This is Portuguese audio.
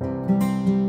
Música